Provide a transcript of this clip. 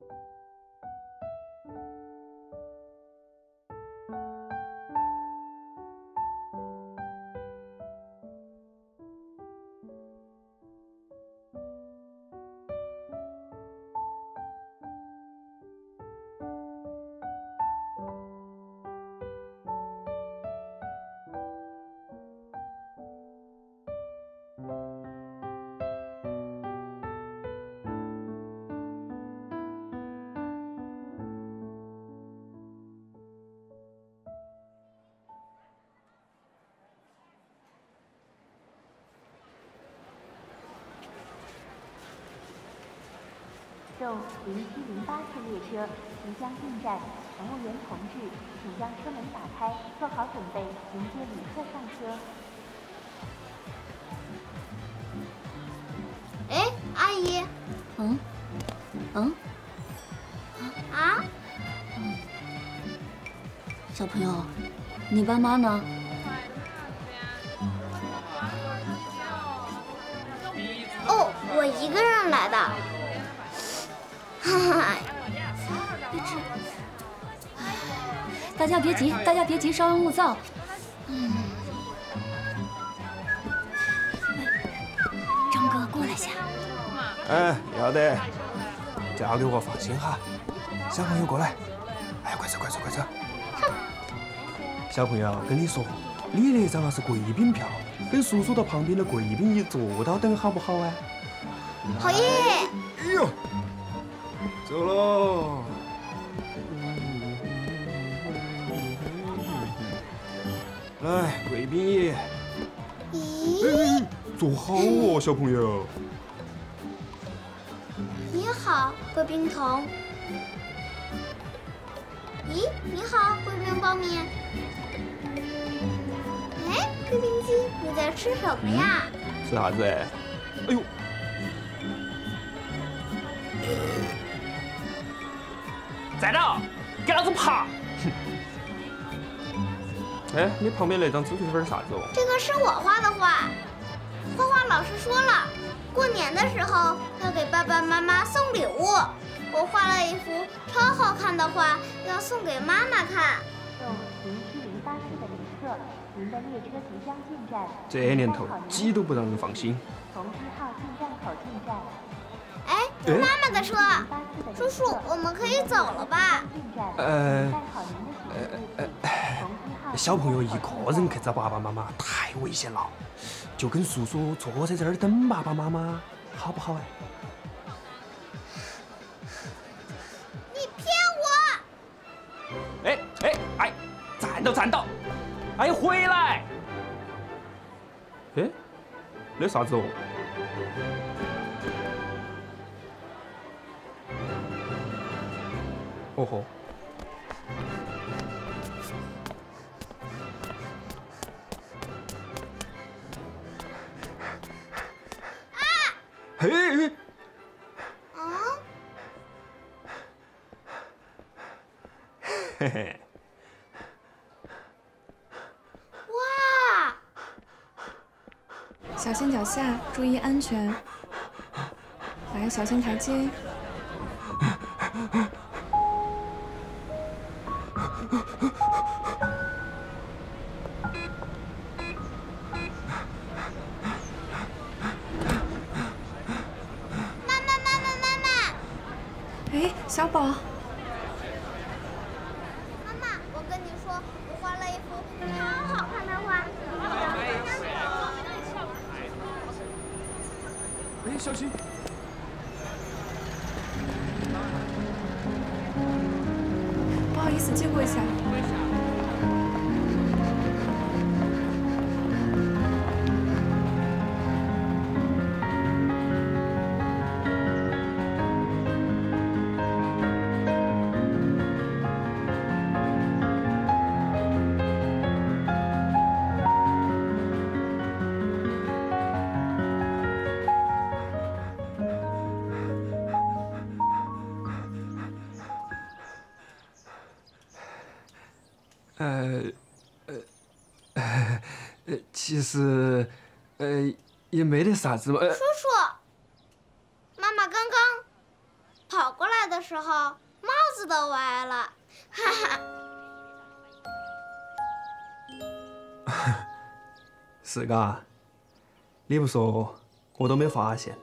Thank you. 送零七零八次列车即将进站，乘务员同志，请将车门打开，做好准备迎接旅客上车。哎，阿姨，嗯，嗯，啊，小朋友，你爸妈呢？哦，我一个人来的。哈哈，大家别急，大家别急，稍安勿躁。嗯，张哥，过来下。哎，要得，交给我，放心哈。小朋友过来，哎，快走快走快走。小朋友，跟你说，你那张啊是贵宾票，跟叔叔到旁边的贵宾椅坐到等，好不好啊？好耶！哎呦，走喽。来，贵宾椅。咦，坐好哦，小朋友。你好，贵宾童。咦，你好，贵宾苞米。哎，贵宾鸡，你在吃什么呀？吃啥子？哎呦！站到，给老子爬！哎，你旁边那张猪蹄粉是啥子哦？这个是我画的画。画画老师说了，过年的时候要给爸爸妈妈送礼物。我画了一幅超好看的画，要送给妈妈看。送零七零八次的旅客，您的列车即将进站。这年头，挤都不让人放心。从一号进站口进站。哎，妈妈的车，叔叔，我们可以走了吧？呃，呃呃，小朋友一个人去找爸爸妈妈太危险了，就跟叔叔坐在这儿等爸爸妈妈，好不好哎？你骗我！哎哎哎，站到站到！哎，回来！哎，那啥子哦？哦吼！啊！嘿嘿！啊！嘿嘿！哇！小心脚下，注意安全。来，小心台阶。妈妈，妈妈，妈妈！哎，小宝，妈妈，我跟你说，我画了一幅超好看的画。哎，小心！跪下。呃，呃，呃，其实，呃，也没得啥子嘛。呃叔叔，妈妈刚刚跑过来的时候，帽子都歪了，哈哈。是嘎，你不说我都没发现。